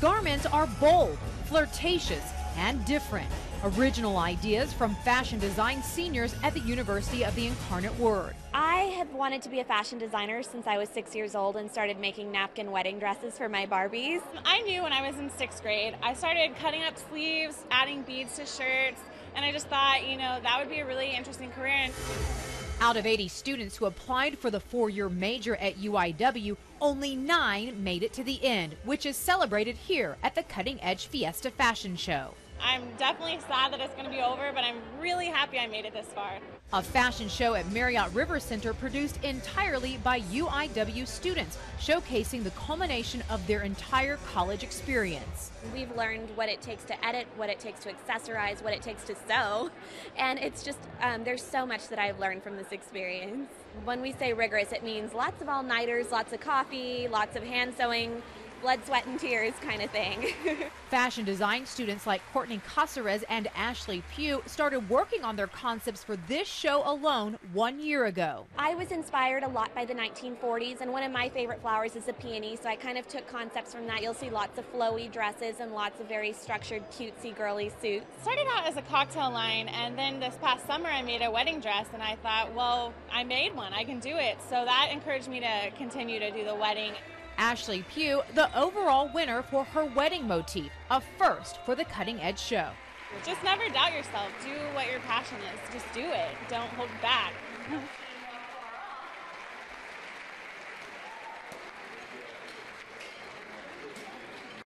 garments are bold, flirtatious, and different. Original ideas from fashion design seniors at the University of the Incarnate Word. I have wanted to be a fashion designer since I was six years old and started making napkin wedding dresses for my Barbies. I knew when I was in sixth grade, I started cutting up sleeves, adding beads to shirts, and I just thought, you know, that would be a really interesting career. Out of 80 students who applied for the four year major at UIW, only nine made it to the end, which is celebrated here at the Cutting Edge Fiesta Fashion Show. I'm definitely sad that it's going to be over, but I'm really happy I made it this far. A fashion show at Marriott River Center produced entirely by UIW students, showcasing the culmination of their entire college experience. We've learned what it takes to edit, what it takes to accessorize, what it takes to sew, and it's just, um, there's so much that I've learned from this experience. When we say rigorous, it means lots of all nighters, lots of coffee, lots of hand sewing, blood, sweat, and tears kind of thing. Fashion design students like Courtney Casares and Ashley Pugh started working on their concepts for this show alone one year ago. I was inspired a lot by the 1940s, and one of my favorite flowers is the peony, so I kind of took concepts from that. You'll see lots of flowy dresses and lots of very structured, cutesy, girly suits. Started out as a cocktail line, and then this past summer I made a wedding dress, and I thought, well, I made one, I can do it. So that encouraged me to continue to do the wedding. Ashley Pugh, the overall winner for her wedding motif, a first for the Cutting Edge show. Just never doubt yourself. Do what your passion is. Just do it. Don't hold back.